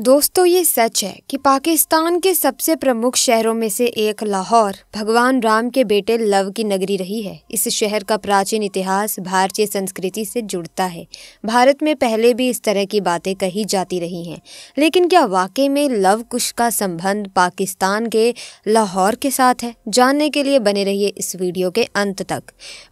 दोस्तों, ये सच है कि पाकिस्तान के सबसे प्रमुख शहरों में से एक लाहौर, भगवान राम के बेटे लव की नगरी रही है। इस शहर का प्राचीन इतिहास भारतीय संस्कृति से जुड़ता है। भारत में पहले भी इस तरह की बातें कही जाती रही हैं। लेकिन क्या वाकई में लव कुश का संबंध पाकिस्तान के लाहौर के साथ है? जानने के लिए बने रहिए इस वीडियो के अंत तक।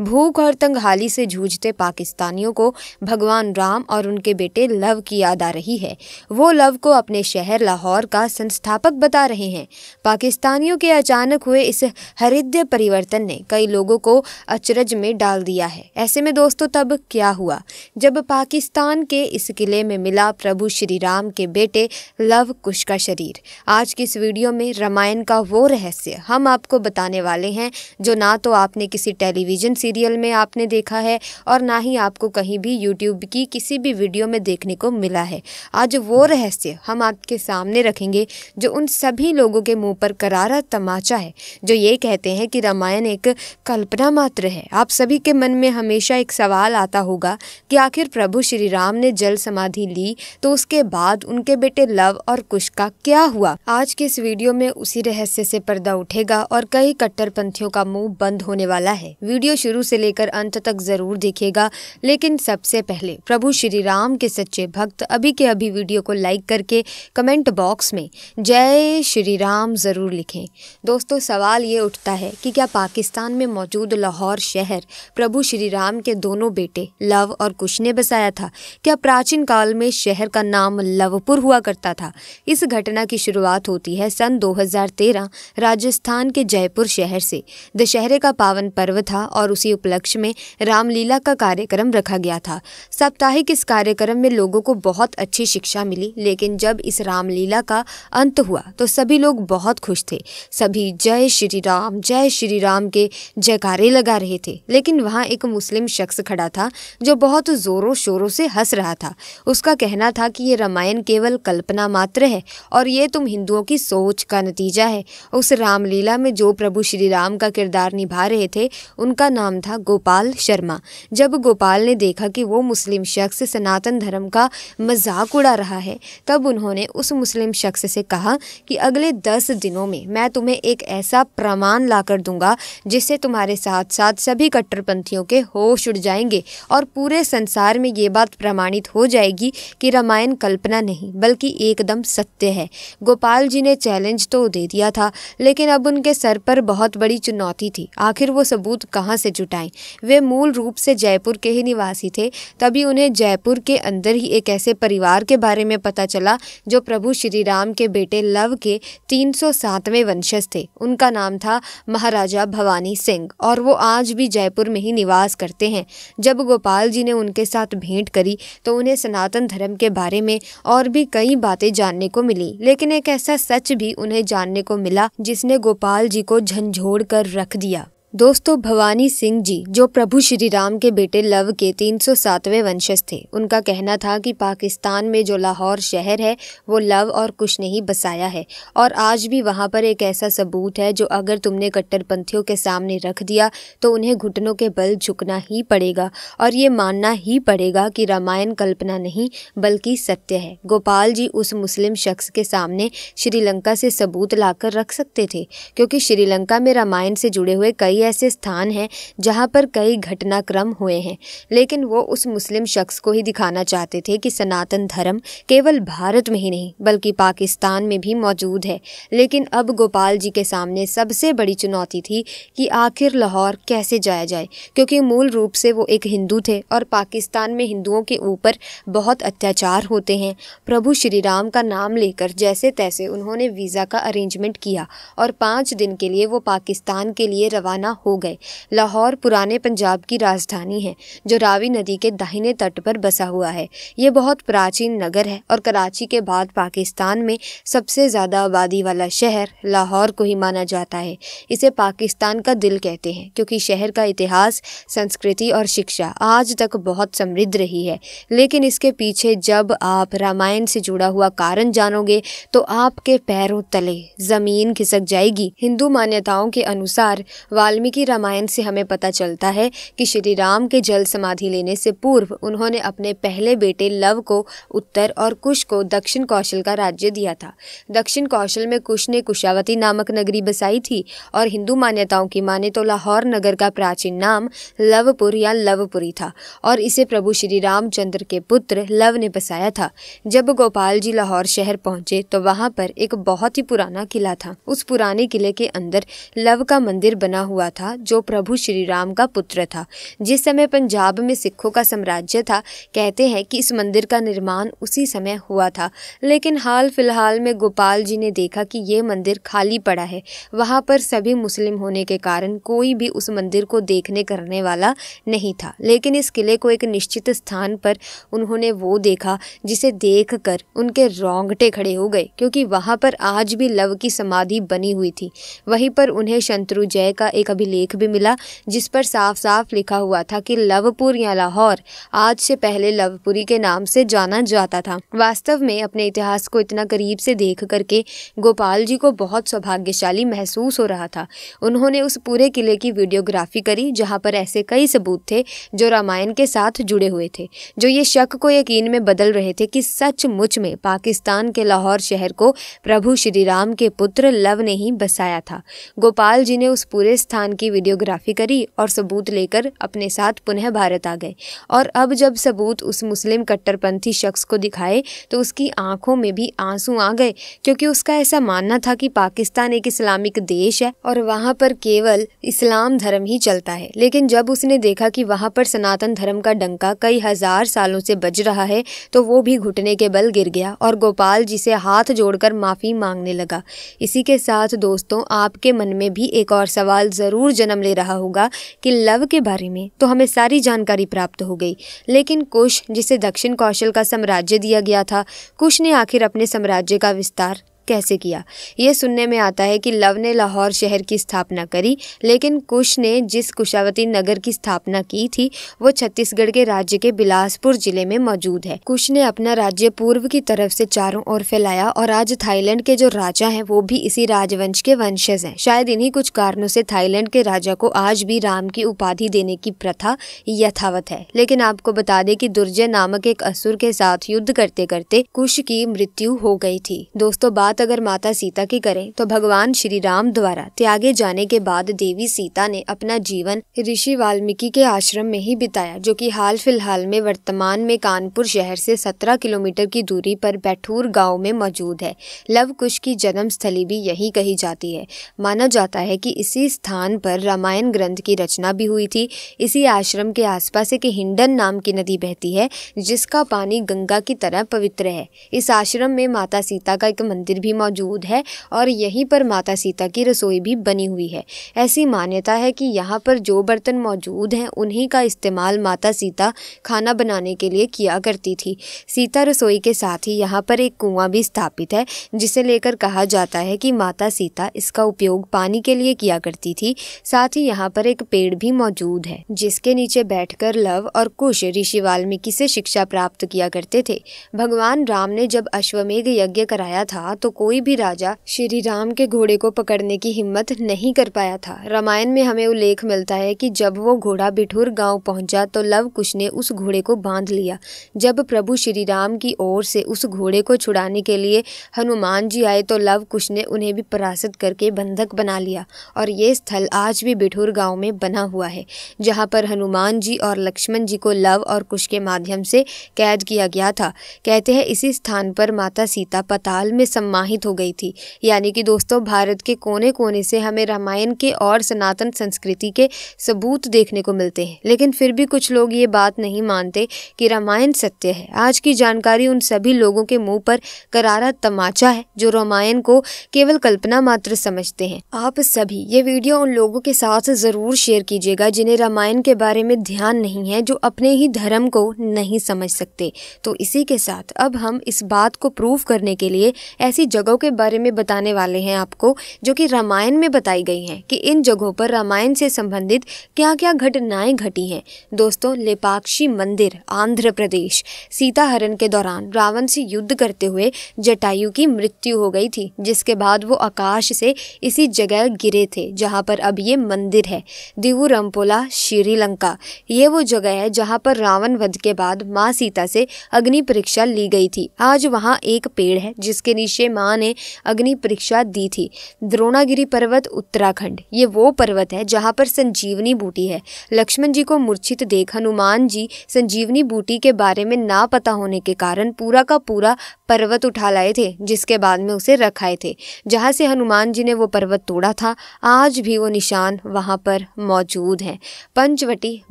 भूख और तंगहाली से जूझते पाकिस्तानियों को भगवान राम और उनके बेटे लव की याद आ रही है। वो लव को अपने शहर लाहौर का संस्थापक बता रहे हैं। पाकिस्तानियों के अचानक हुए इस हृदय परिवर्तन ने कई लोगों को अचरज में डाल दिया है। ऐसे में दोस्तों, तब क्या हुआ? जब पाकिस्तान के इस किले में मिला प्रभु श्री राम के बेटे लव कुश का शरीर। आज की इस वीडियो में रामायण का वो रहस्य हम आपको बताने वाले हैं, जो ना तो आपने किसी टेलीविज़न सीरियल में आपने देखा है और ना ही आपको कहीं भी यूट्यूब की किसी भी वीडियो में देखने को मिला है। आज वो रहस्य हम आपके सामने रखेंगे, जो उन सभी लोगों के मुँह पर करारा तमाचा है, जो ये कहते हैं कि रामायण एक कल्पना मात्र है। आप सभी के मन में हमेशा एक सवाल आता होगा कि आखिर प्रभु श्री राम ने जल समाधि ली तो उसके बाद उनके बेटे लव और कुश का क्या हुआ? आज के इस वीडियो में उसी रहस्य से पर्दा उठेगा और कई कट्टरपंथियों का मुँह बंद होने वाला है। वीडियो शुरू से लेकर अंत तक ज़रूर देखिएगा, लेकिन सबसे पहले प्रभु श्री राम के सच्चे भक्त अभी के अभी वीडियो को लाइक करके के कमेंट बॉक्स में, जय श्री राम ज़रूर लिखें। दोस्तों, सवाल ये उठता है कि क्या पाकिस्तान में मौजूद लाहौर शहर प्रभु श्री राम के दोनों बेटे, लव और कुश ने बसाया था? क्या प्राचीन काल में शहर का नाम लवपुर हुआ करता था? इस घटना की शुरुआत होती है सन 2013 राजस्थान के जयपुर शहर से। दशहरे का पावन पर्व था और उसी उपलक्ष्य में रामलीला का कार्यक्रम रखा गया था। साप्ताहिक इस कार्यक्रम में लोगों को बहुत अच्छी शिक्षा मिली, लेकिन जब इस रामलीला का अंत हुआ तो सभी लोग बहुत खुश थे। सभी जय श्री राम, जय श्री राम के जयकारे लगा रहे थे। लेकिन वहाँ एक मुस्लिम शख्स खड़ा था, जो बहुत ज़ोरों शोरों से हंस रहा था। उसका कहना था कि ये रामायण केवल कल्पना मात्र है और ये तुम हिंदुओं की सोच का नतीजा है। उस रामलीला में जो प्रभु श्री राम का किरदार निभा रहे थे, उनका नाम था गोपाल शर्मा। जब गोपाल ने देखा कि वो मुस्लिम शख्स सनातन धर्म का मज़ाक उड़ा रहा है, तब उन्होंने उस मुस्लिम शख्स से कहा कि अगले दस दिनों में मैं तुम्हें एक ऐसा प्रमाण लाकर दूँगा जिससे तुम्हारे साथ साथ सभी कट्टरपंथियों के होश उड़ जाएँगे और पूरे संसार में ये बात प्रमाणित हो जाएगी कि रामायण कल्पना नहीं, बल्कि एकदम सत्य है। गोपाल जी ने चैलेंज तो दे दिया था, लेकिन अब उनके सर पर बहुत बड़ी चुनौती थी। आखिर वो सबूत कहाँ से जुटाएँ? वे मूल रूप से जयपुर के ही निवासी थे, तभी उन्हें जयपुर के अंदर ही एक ऐसे परिवार के बारे में पता चला जो प्रभु श्री राम के बेटे लव के तीन सौ सातवें वंशज थे। उनका नाम था महाराजा भवानी सिंह और वो आज भी जयपुर में ही निवास करते हैं। जब गोपाल जी ने उनके साथ भेंट करी तो उन्हें सनातन धर्म के बारे में और भी कई बातें जानने को मिली। लेकिन एक ऐसा सच भी उन्हें जानने को मिला जिसने गोपाल जी को झंझोड़ कर रख दिया। दोस्तों, भवानी सिंह जी, जो प्रभु श्री राम के बेटे लव के तीन सौ सातवें वंशज थे, उनका कहना था कि पाकिस्तान में जो लाहौर शहर है, वो लव और कुछ नहीं, बसाया है। और आज भी वहाँ पर एक ऐसा सबूत है, जो अगर तुमने कट्टरपंथियों के सामने रख दिया तो उन्हें घुटनों के बल झुकना ही पड़ेगा। और ये मानना ही पड़ेगा कि रामायण कल्पना नहीं, बल्कि सत्य है। गोपाल जी उस मुस्लिम शख्स के सामने श्रीलंका से सबूत लाकर रख सकते थे, क्योंकि श्रीलंका में रामायण से जुड़े हुए कई ऐसे स्थान हैं जहाँ पर कई घटनाक्रम हुए हैं। लेकिन वो उस मुस्लिम शख्स को ही दिखाना चाहते थे कि सनातन धर्म केवल भारत में ही नहीं, बल्कि पाकिस्तान में भी मौजूद है। लेकिन अब गोपाल जी के सामने सबसे बड़ी चुनौती थी कि आखिर लाहौर कैसे जाया जाए, क्योंकि मूल रूप से वो एक हिंदू थे और पाकिस्तान में हिंदुओं के ऊपर बहुत अत्याचार होते हैं। प्रभु श्री राम का नाम लेकर जैसे तैसे उन्होंने वीज़ा का अरेंजमेंट किया और पाँच दिन के लिए वो पाकिस्तान के लिए रवाना हो गए। लाहौर पुराने पंजाब की राजधानी है, जो रावी नदी के दाहिने तट पर बसा हुआ है। ये बहुत प्राचीन नगर है और कराची के बाद पाकिस्तान में सबसे ज़्यादा आबादी वाला शहर लाहौर को ही माना जाता है। इसे पाकिस्तान का दिल कहते हैं, क्योंकि शहर का इतिहास, संस्कृति और शिक्षा आज तक बहुत समृद्ध रही है। लेकिन इसके पीछे जब आप रामायण से जुड़ा हुआ कारण जानोगे तो आपके पैरों तले ज़मीन खिसक जाएगी। हिंदू मान्यताओं के अनुसार वाल वाल्मीकि रामायण से हमें पता चलता है कि श्री राम के जल समाधि लेने से पूर्व उन्होंने अपने पहले बेटे लव को उत्तर और कुश को दक्षिण कौशल का राज्य दिया था। दक्षिण कौशल में कुश ने कुशावती नामक नगरी बसाई थी और हिंदू मान्यताओं की माने तो लाहौर नगर का प्राचीन नाम लवपुर या लवपुरी था और इसे प्रभु श्री रामचंद्र के पुत्र लव ने बसाया था। जब गोपाल जी लाहौर शहर पहुँचे तो वहाँ पर एक बहुत ही पुराना किला था। उस पुराने किले के अंदर लव का मंदिर बना हुआ था, जो प्रभु श्री राम का पुत्र था। जिस समय पंजाब में सिखों का साम्राज्य था, कहते हैं कि इस मंदिर का निर्माण उसी समय हुआ था। लेकिन हाल फ़िलहाल में गोपाल जी ने देखा कि ये मंदिर खाली पड़ा है। वहाँ पर सभी मुस्लिम होने के कारण कोई भी उस मंदिर को देखने करने वाला नहीं था। लेकिन इस किले को एक निश्चित स्थान पर उन्होंने वो देखा, जिसे देख कर उनके रोंगटे खड़े हो गए, क्योंकि वहाँ पर आज भी लव की समाधि बनी हुई थी। वहीं पर उन्हें शंत्रु जय का एक अभिलेख भी मिला, जिस पर साफ़ साफ़ लिखा हुआ था कि लवपुर या लाहौर आज से पहले लवपुरी के नाम से जाना जाता था। वास्तव में अपने इतिहास को इतना करीब से देख करके गोपाल जी को बहुत सौभाग्यशाली महसूस हो रहा था। उन्होंने उस पूरे किले की वीडियोग्राफी करी, जहाँ पर ऐसे कई सबूत थे जो रामायण के साथ जुड़े हुए थे, जो ये शक को यकीन में बदल रहे थे कि सचमुच में पाकिस्तान के लाहौर शहर को प्रभु श्री राम के पुत्र लव ने ही बसाया था। गोपाल जी ने उस पूरे स्थान की वीडियोग्राफी करी और सबूत लेकर अपने साथ पुनः भारत आ गए। और अब जब सबूत उस मुस्लिम कट्टरपंथी शख्स को दिखाए तो उसकी आँखों में भी आँसू आ गए, क्योंकि उसका ऐसा मानना था कि पाकिस्तान एक इस्लामिक देश है और वहाँ पर केवल इस्लाम धर्म ही चलता है। लेकिन जब उसने देखा कि वहाँ पर सनातन धर्म का डंका कई हज़ार सालों से बज रहा है तो वो भी घुटने के बल गिर गया और गोपाल जी से हाथ जोड़कर माफ़ी मांगने लगा। इसी के साथ दोस्तों, आपके मन में भी एक और सवाल ज़रूर जन्म ले रहा होगा कि लव के बारे में तो हमें सारी जानकारी प्राप्त हो गई। लेकिन कुश, जिसे दक्षिण कौशल का साम्राज्य दिया गया था, कुश ने आखिर अपने साम्राज्य का विस्तार कैसे किया? ये सुनने में आता है कि लव ने लाहौर शहर की स्थापना करी, लेकिन कुश ने जिस कुशावती नगर की स्थापना की थी, वो छत्तीसगढ़ के राज्य के बिलासपुर ज़िले में मौजूद है। कुश ने अपना राज्य पूर्व की तरफ़ से चारों ओर फैलाया और आज थाईलैंड के जो राजा हैं, वो भी इसी राजवंश के वंशज हैं। शायद इन्हीं कुछ कारणों से थाईलैंड के राजा को आज भी राम की उपाधि देने की प्रथा यथावत है। लेकिन आपको बता दें कि दुर्जय नामक एक असुर के साथ युद्ध करते करते कुश की मृत्यु हो गई थी। दोस्तों, बात बात अगर माता सीता की करें तो भगवान श्री राम द्वारा त्यागे जाने के बाद देवी सीता ने अपना जीवन ऋषि वाल्मीकि के आश्रम में ही बिताया, जो कि हाल फ़िलहाल में वर्तमान में कानपुर शहर से 17 किलोमीटर की दूरी पर बैठूर गाँव में मौजूद है। लव कुश की जन्म स्थली भी यही कही जाती है। माना जाता है कि इसी स्थान पर रामायण ग्रंथ की रचना भी हुई थी। इसी आश्रम के आसपास एक हिंडन नाम की नदी बहती है, जिसका पानी गंगा की तरह पवित्र है। इस आश्रम में माता सीता का एक मंदिर मौजूद है और यहीं पर माता सीता की रसोई भी बनी हुई है। ऐसी मान्यता है कि यहाँ पर जो बर्तन मौजूद हैं, उन्हीं का इस्तेमाल माता सीता खाना बनाने के लिए किया करती थी। सीता रसोई के साथ ही यहाँ पर एक कुआँ भी स्थापित है, जिसे लेकर कहा जाता है कि माता सीता इसका उपयोग पानी के लिए किया करती थी। साथ ही यहाँ पर एक पेड़ भी मौजूद है, जिसके नीचे बैठकर लव और कुश ऋषि वाल्मीकि से शिक्षा प्राप्त किया करते थे। भगवान राम ने जब अश्वमेघ यज्ञ कराया था तो कोई भी राजा श्री राम के घोड़े को पकड़ने की हिम्मत नहीं कर पाया था। रामायण में हमें उल्लेख मिलता है कि जब वो घोड़ा बिठूर गाँव पहुँचा तो लव कुश ने उस घोड़े को बाँध लिया। जब प्रभु श्री राम की ओर से उस घोड़े को छुड़ाने के लिए हनुमान जी आए तो लव कुश ने उन्हें भी परास्त करके बंधक बना लिया और ये स्थल आज भी बिठूर गाँव में बना हुआ है, जहाँ पर हनुमान जी और लक्ष्मण जी को लव और कुश के माध्यम से कैद किया गया था। कहते हैं इसी स्थान पर माता सीता पताल में सम्माहित समाहित हो गई थी। यानी कि दोस्तों, भारत के कोने कोने से हमें रामायण के और सनातन संस्कृति के सबूत देखने को मिलते हैं। लेकिन फिर भी कुछ लोग ये बात नहीं मानते कि रामायण सत्य है। आज की जानकारी उन सभी लोगों के मुँह पर करारा तमाचा है, जो रामायण को केवल कल्पना मात्र समझते हैं। आप सभी ये वीडियो उन लोगों के साथ ज़रूर शेयर कीजिएगा, जिन्हें रामायण के बारे में ध्यान नहीं है, जो अपने ही धर्म को नहीं समझ सकते। तो इसी के साथ अब हम इस बात को प्रूव करने के लिए ऐसी जगहों के बारे में बताने वाले हैं आपको, जो कि रामायण में बताई गई हैं, कि इन जगहों पर रामायण से संबंधित क्या क्या घटनाएँ घटी हैं। दोस्तों, लेपाक्षी मंदिर, आंध्र प्रदेश सीता हरण के दौरान रावण से युद्ध करते हुए जटायु की मृत्यु हो गई थी, जिसके बाद वो आकाश से इसी जगह गिरे थे, जहाँ पर अब ये मंदिर है दिवु रमपोला श्रीलंका। ये वो जगह है जहाँ पर रावण वध के बाद माँ सीता से अग्नि परीक्षा ली गई थी। आज वहाँ एक पेड़ है, जिसके नीचे माँ ने अग्नि परीक्षा दी थी। द्रोणागिरी पर्वत, उत्तराखंड। ये वो पर्वत है जहाँ पर संजीवनी बूटी है। लक्ष्मण जी को मूर्छित देख, हनुमान जी संजीवनी बूटी के बारे में ना पता होने के कारण पूरा का पूरा पर्वत उठा लाए थे, जिसके बाद में उसे रखाए थे। जहाँ से हनुमान जी ने वो पर्वत तोड़ा था, आज भी वो निशान वहाँ पर मौजूद हैं। पंचवटी,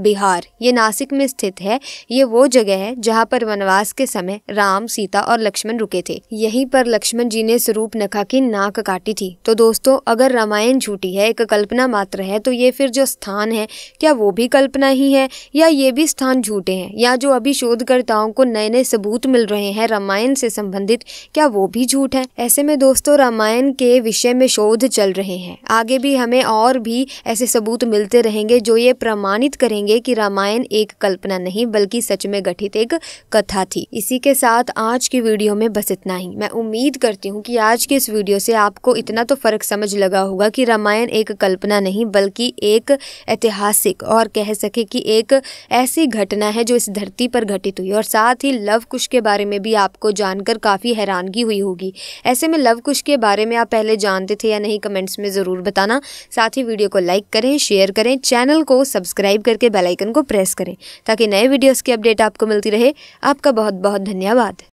बिहार। ये नासिक में स्थित है। ये वो जगह है जहाँ पर वनवास के समय राम, सीता और लक्ष्मण रुके थे। यहीं पर लक्ष्मण जी ने स्वरूप नखा की नाक काटी थी। तो दोस्तों, अगर रामायण झूठी है, एक कल्पना मात्र है तो ये फिर जो स्थान है, क्या वो भी कल्पना ही है, या ये भी स्थान झूठे हैं, या जो अभी शोधकर्ताओं को नए नए सबूत मिल रहे हैं रामायण से संबंधित, क्या वो भी झूठ है? ऐसे में दोस्तों, रामायण के विषय में शोध चल रहे हैं। आगे भी हमें और भी ऐसे सबूत मिलते रहेंगे, जो ये प्रमाणित करेंगे कि रामायण एक कल्पना नहीं, बल्कि सच में गठित एक कथा थी। इसी के साथ आज की वीडियो में बस इतना ही। मैं उम्मीद करती हूँ कि आज के इस वीडियो से आपको इतना तो फ़र्क समझ लगा होगा कि रामायण एक कल्पना नहीं, बल्कि एक ऐतिहासिक और कह सके कि एक ऐसी घटना है जो इस धरती पर घटित हुई। और साथ ही लव कुश के बारे में भी आपको जानकर काफ़ी हैरानगी हुई होगी। ऐसे में लव कुश के बारे में आप पहले जानते थे या नहीं, कमेंट्स में ज़रूर बताना। साथ ही वीडियो को लाइक करें, शेयर करें, चैनल को सब्सक्राइब करके बेलाइकन को प्रेस करें, ताकि नए वीडियोज़ की अपडेट आपको मिलती रहे। आपका बहुत बहुत धन्यवाद।